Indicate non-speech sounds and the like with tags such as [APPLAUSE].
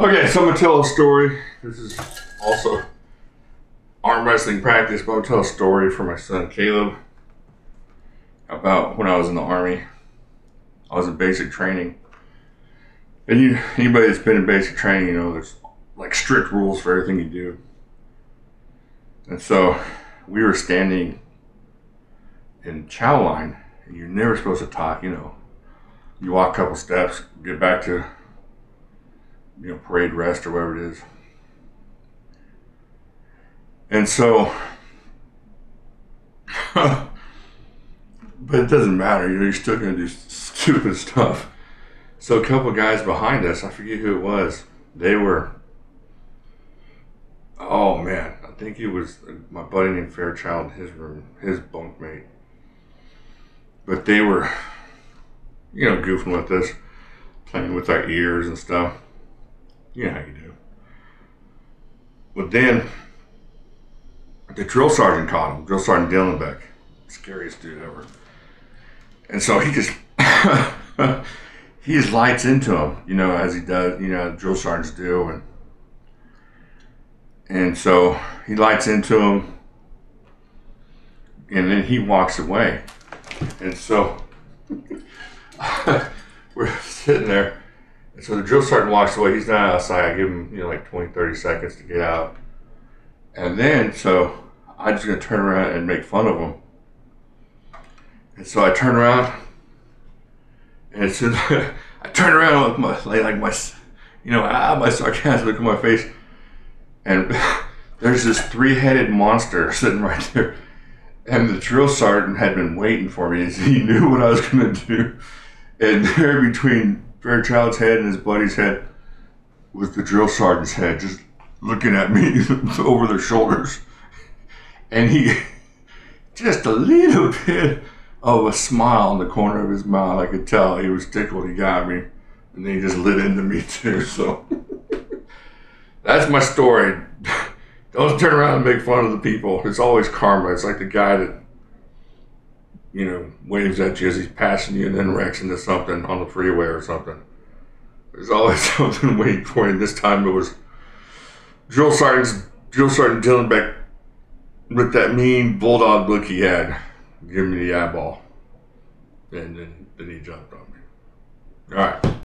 Okay, so I'm gonna tell a story. This is also arm wrestling practice, but I'm gonna tell a story for my son Caleb about when I was in the army. I was in basic training. And you anybody that's been in basic training, you know, there's like strict rules for everything you do. And so we were standing in chow line, and you're never supposed to talk, you know. You walk a couple steps, get back to you know, parade rest or whatever it is. And so, [LAUGHS] but it doesn't matter. You know, you're still going to do stupid stuff. So a couple guys behind us, I forget who it was. They were, oh man, I think it was uh, my buddy named Fairchild, his room, his bunkmate. But they were, you know, goofing with us, playing with our ears and stuff. You know how you do. But then the drill sergeant caught him, drill sergeant Dillenbeck, scariest dude ever. And so he just [LAUGHS] he just lights into him, you know, as he does, you know, drill sergeants do, and and so he lights into him, and then he walks away, and so [LAUGHS] we're sitting there and so the drill sergeant walks away. He's not outside. I give him, you know, like 20, 30 seconds to get out. And then, so I'm just going to turn around and make fun of him. And so I turn around. And as soon as [LAUGHS] I turn around with my, like, like my, you know, ah, my sarcasm look on my face. And [LAUGHS] there's this three headed monster [LAUGHS] sitting right there. And the drill sergeant had been waiting for me. He knew what I was going to do. And there between Fairchild's head and his buddy's head was the drill sergeant's head, just looking at me [LAUGHS] over their shoulders. And he, [LAUGHS] just a little bit of a smile in the corner of his mouth. I could tell he was tickled. He got me. And then he just lit into me too. So [LAUGHS] that's my story. Don't turn around and make fun of the people. It's always karma. It's like the guy that you know, waves at you as he's passing you and then wrecks into something on the freeway or something. There's always [LAUGHS] something waiting for you. This time it was Drill Sergeant, Drill Sergeant Dillenbeck with that mean bulldog look he had, giving me the eyeball. And then, then he jumped on me. All right.